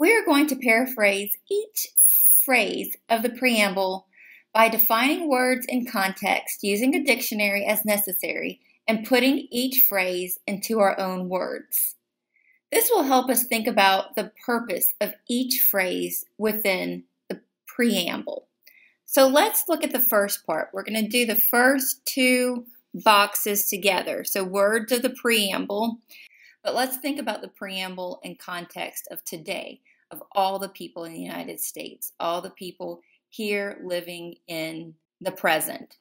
We are going to paraphrase each phrase of the preamble by defining words in context, using a dictionary as necessary, and putting each phrase into our own words. This will help us think about the purpose of each phrase within the preamble. So let's look at the first part. We're going to do the first two boxes together. So words of the preamble. But let's think about the preamble in context of today, of all the people in the United States, all the people here living in the present.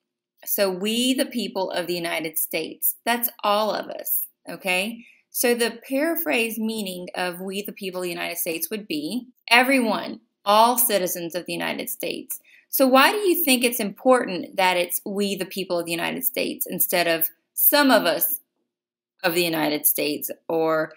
So we, the people of the United States, that's all of us, okay? So the paraphrase meaning of we, the people of the United States would be everyone, all citizens of the United States. So why do you think it's important that it's we, the people of the United States, instead of some of us of the United States or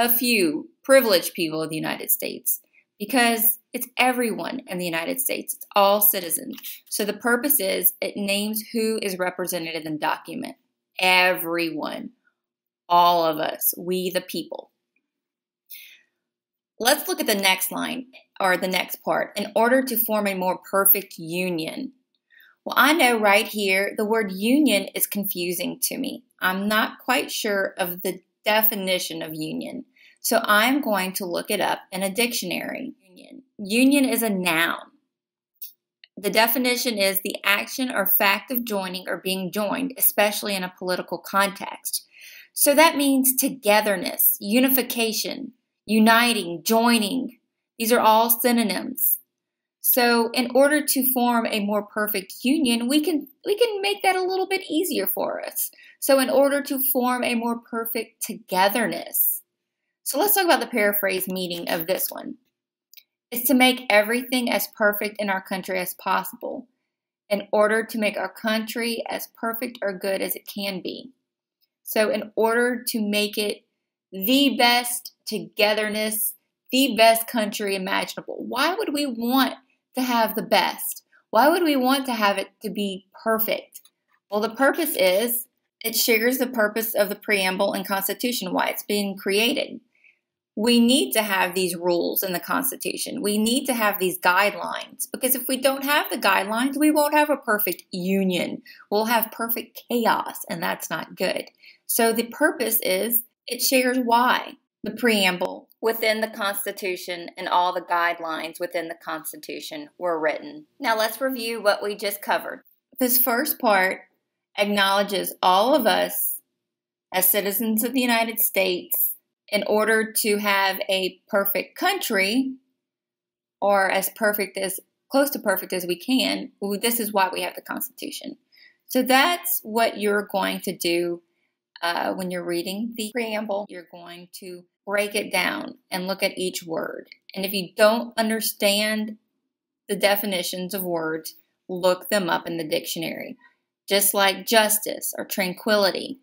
a few privileged people of the United States? Because it's everyone in the United States. It's all citizens. So the purpose is it names who is represented in the document. Everyone. All of us. We the people. Let's look at the next line or the next part. In order to form a more perfect union. Well, I know right here the word union is confusing to me. I'm not quite sure of the definition of union. So I'm going to look it up in a dictionary. Union. Union is a noun. The definition is the action or fact of joining or being joined, especially in a political context. So that means togetherness, unification, uniting, joining. These are all synonyms. So in order to form a more perfect union, we can we can make that a little bit easier for us. So in order to form a more perfect togetherness. So let's talk about the paraphrase meaning of this one It's to make everything as perfect in our country as possible in order to make our country as perfect or good as it can be. So, in order to make it the best togetherness, the best country imaginable, why would we want to have the best? Why would we want to have it to be perfect? Well, the purpose is it shares the purpose of the preamble and constitution, why it's being created we need to have these rules in the Constitution. We need to have these guidelines because if we don't have the guidelines, we won't have a perfect union. We'll have perfect chaos, and that's not good. So the purpose is it shares why the preamble within the Constitution and all the guidelines within the Constitution were written. Now let's review what we just covered. This first part acknowledges all of us as citizens of the United States in order to have a perfect country, or as perfect as close to perfect as we can, this is why we have the Constitution. So that's what you're going to do uh, when you're reading the preamble. You're going to break it down and look at each word. And if you don't understand the definitions of words, look them up in the dictionary. Just like justice or tranquility,